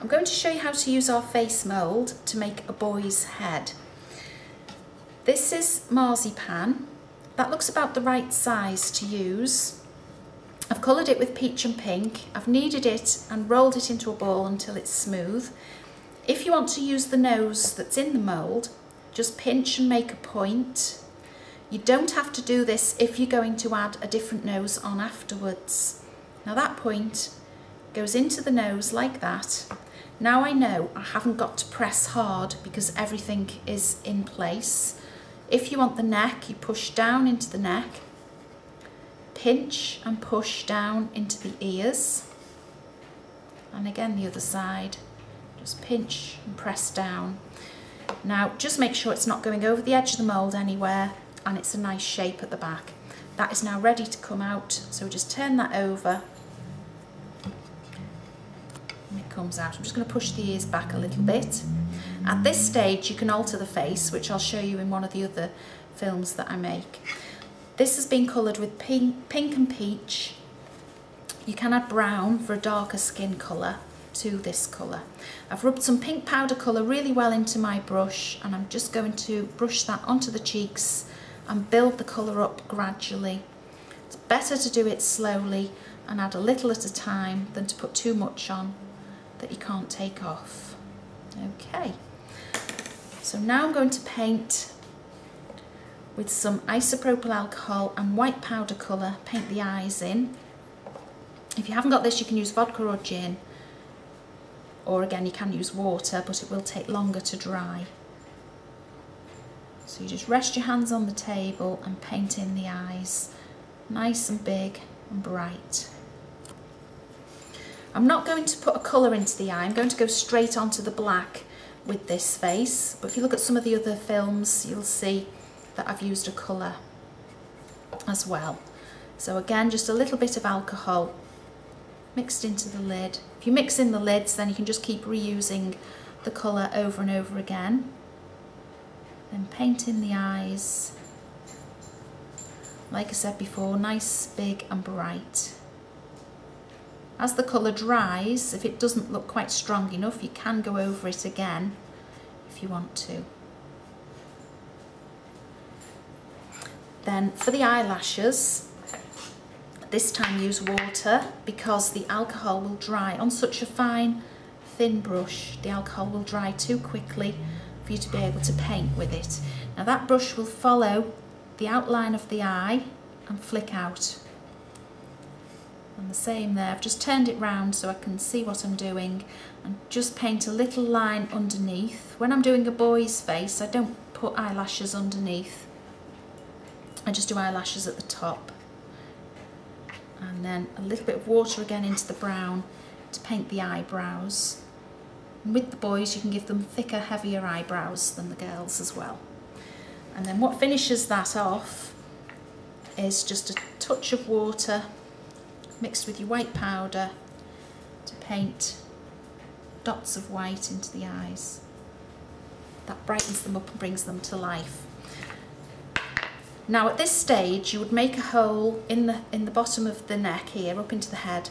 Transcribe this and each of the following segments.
I'm going to show you how to use our face mould to make a boy's head. This is marzipan. That looks about the right size to use. I've coloured it with peach and pink. I've kneaded it and rolled it into a ball until it's smooth. If you want to use the nose that's in the mould, just pinch and make a point. You don't have to do this if you're going to add a different nose on afterwards. Now that point goes into the nose like that. Now I know I haven't got to press hard because everything is in place. If you want the neck, you push down into the neck, pinch and push down into the ears. And again the other side, just pinch and press down. Now just make sure it's not going over the edge of the mould anywhere and it's a nice shape at the back. That is now ready to come out, so just turn that over and it comes out. I'm just going to push the ears back a little bit. At this stage you can alter the face, which I'll show you in one of the other films that I make. This has been coloured with pink, pink and peach. You can add brown for a darker skin colour to this colour. I've rubbed some pink powder colour really well into my brush and I'm just going to brush that onto the cheeks and build the colour up gradually. It's better to do it slowly and add a little at a time than to put too much on that you can't take off. Okay. So now I'm going to paint with some isopropyl alcohol and white powder colour, paint the eyes in. If you haven't got this, you can use vodka or gin. Or again, you can use water, but it will take longer to dry. So you just rest your hands on the table and paint in the eyes, nice and big and bright. I'm not going to put a colour into the eye, I'm going to go straight onto the black with this face. But if you look at some of the other films, you'll see that I've used a colour as well. So again, just a little bit of alcohol mixed into the lid. If you mix in the lids, then you can just keep reusing the colour over and over again. Then paint in the eyes. Like I said before, nice, big and bright. As the colour dries, if it doesn't look quite strong enough, you can go over it again if you want to. Then for the eyelashes, this time use water because the alcohol will dry on such a fine thin brush. The alcohol will dry too quickly for you to be able to paint with it. Now that brush will follow the outline of the eye and flick out and the same there. I've just turned it round so I can see what I'm doing and just paint a little line underneath. When I'm doing a boy's face I don't put eyelashes underneath. I just do eyelashes at the top. And then a little bit of water again into the brown to paint the eyebrows. And with the boys you can give them thicker, heavier eyebrows than the girls as well. And then what finishes that off is just a touch of water mixed with your white powder to paint dots of white into the eyes. That brightens them up and brings them to life. Now at this stage you would make a hole in the, in the bottom of the neck here up into the head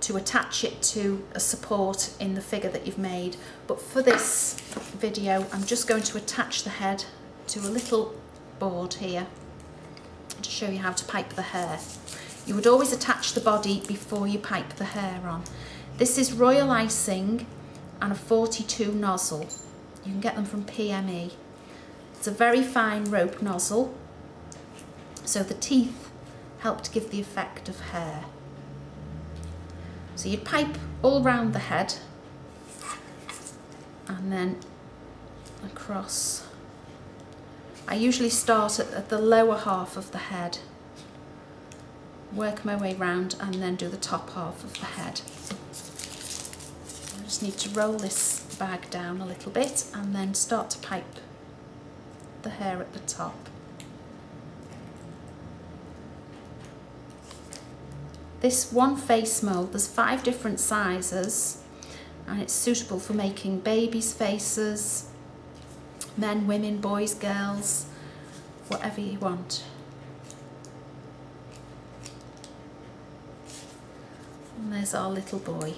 to attach it to a support in the figure that you've made but for this video I'm just going to attach the head to a little board here to show you how to pipe the hair. You would always attach the body before you pipe the hair on. This is Royal Icing and a 42 nozzle. You can get them from PME. It's a very fine rope nozzle, so the teeth help to give the effect of hair. So you'd pipe all round the head and then across. I usually start at, at the lower half of the head work my way round and then do the top half of the head. I just need to roll this bag down a little bit and then start to pipe the hair at the top. This one face mould, there's five different sizes and it's suitable for making babies' faces, men, women, boys, girls, whatever you want. There's our little boy.